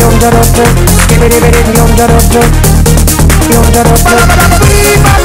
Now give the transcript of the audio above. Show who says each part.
Speaker 1: Yom Jarotto, Skibidi Bidi Yom Jarotto, Yom Jarotto.